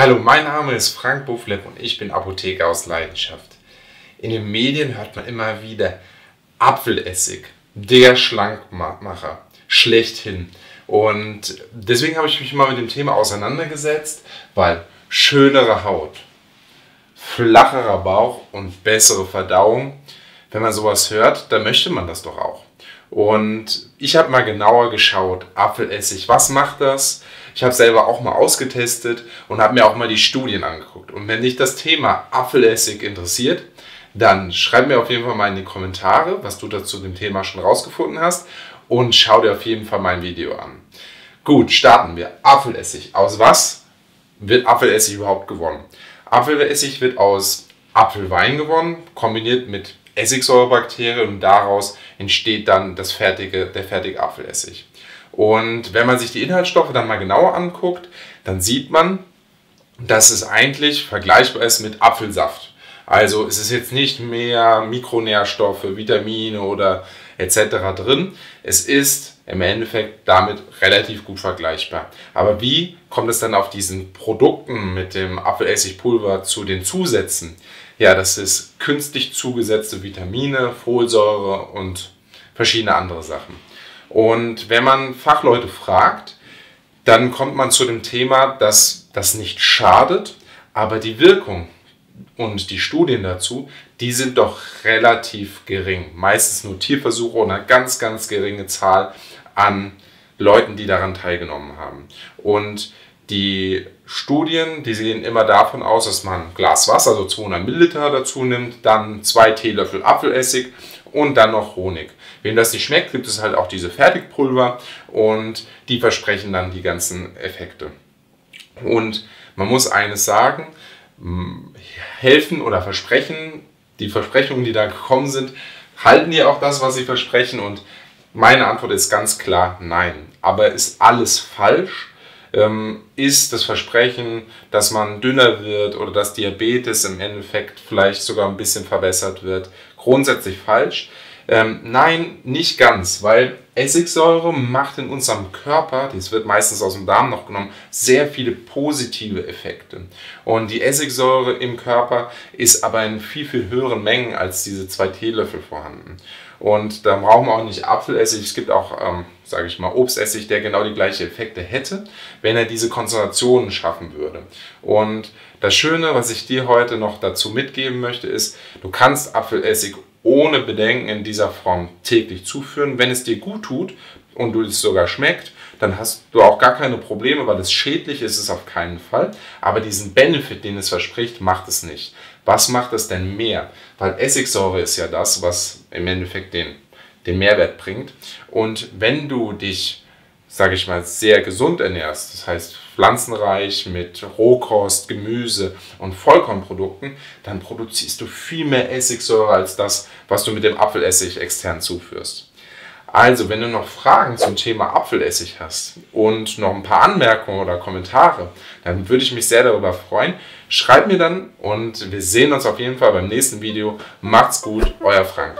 Hallo, mein Name ist Frank Bufflepp und ich bin Apotheker aus Leidenschaft. In den Medien hört man immer wieder Apfelessig, der Schlankmacher, schlechthin. Und deswegen habe ich mich mal mit dem Thema auseinandergesetzt, weil schönere Haut, flacherer Bauch und bessere Verdauung, wenn man sowas hört, dann möchte man das doch auch. Und ich habe mal genauer geschaut, Apfelessig, was macht das? Ich habe selber auch mal ausgetestet und habe mir auch mal die Studien angeguckt. Und wenn dich das Thema Apfelessig interessiert, dann schreib mir auf jeden Fall mal in die Kommentare, was du dazu dem Thema schon rausgefunden hast und schau dir auf jeden Fall mein Video an. Gut, starten wir. Apfelessig. Aus was wird Apfelessig überhaupt gewonnen? Apfelessig wird aus Apfelwein gewonnen, kombiniert mit Essigsäurebakterien und daraus entsteht dann das fertige, der fertige Apfelessig. Und wenn man sich die Inhaltsstoffe dann mal genauer anguckt, dann sieht man, dass es eigentlich vergleichbar ist mit Apfelsaft. Also es ist jetzt nicht mehr Mikronährstoffe, Vitamine oder etc. drin. Es ist im Endeffekt damit relativ gut vergleichbar. Aber wie kommt es dann auf diesen Produkten mit dem Apfelessigpulver zu den Zusätzen? Ja, das ist künstlich zugesetzte Vitamine, Folsäure und verschiedene andere Sachen. Und wenn man Fachleute fragt, dann kommt man zu dem Thema, dass das nicht schadet, aber die Wirkung und die Studien dazu, die sind doch relativ gering. Meistens nur Tierversuche und eine ganz, ganz geringe Zahl an Leuten, die daran teilgenommen haben. Und die Studien, die gehen immer davon aus, dass man ein Glas Wasser, also 200 Milliliter dazu nimmt, dann zwei Teelöffel Apfelessig und dann noch Honig. Wem das nicht schmeckt, gibt es halt auch diese Fertigpulver und die versprechen dann die ganzen Effekte. Und man muss eines sagen, helfen oder versprechen, die Versprechungen, die da gekommen sind, halten die auch das, was sie versprechen? Und meine Antwort ist ganz klar nein. Aber ist alles falsch? Ähm, ist das Versprechen, dass man dünner wird oder dass Diabetes im Endeffekt vielleicht sogar ein bisschen verbessert wird, grundsätzlich falsch? Ähm, nein, nicht ganz, weil Essigsäure macht in unserem Körper, das wird meistens aus dem Darm noch genommen, sehr viele positive Effekte. Und die Essigsäure im Körper ist aber in viel, viel höheren Mengen als diese zwei Teelöffel vorhanden. Und da brauchen wir auch nicht Apfelessig, es gibt auch, ähm, sage ich mal, Obstessig, der genau die gleichen Effekte hätte, wenn er diese Konzentrationen schaffen würde. Und das Schöne, was ich dir heute noch dazu mitgeben möchte, ist, du kannst Apfelessig ohne Bedenken in dieser Form täglich zuführen. Wenn es dir gut tut und du es sogar schmeckt, dann hast du auch gar keine Probleme, weil es schädlich ist es auf keinen Fall. Aber diesen Benefit, den es verspricht, macht es nicht. Was macht es denn mehr? Weil Essigsäure ist ja das, was im Endeffekt den, den Mehrwert bringt. Und wenn du dich sage ich mal, sehr gesund ernährst, das heißt pflanzenreich mit Rohkost, Gemüse und Vollkornprodukten, dann produzierst du viel mehr Essigsäure als das, was du mit dem Apfelessig extern zuführst. Also, wenn du noch Fragen zum Thema Apfelessig hast und noch ein paar Anmerkungen oder Kommentare, dann würde ich mich sehr darüber freuen. Schreib mir dann und wir sehen uns auf jeden Fall beim nächsten Video. Macht's gut, euer Frank.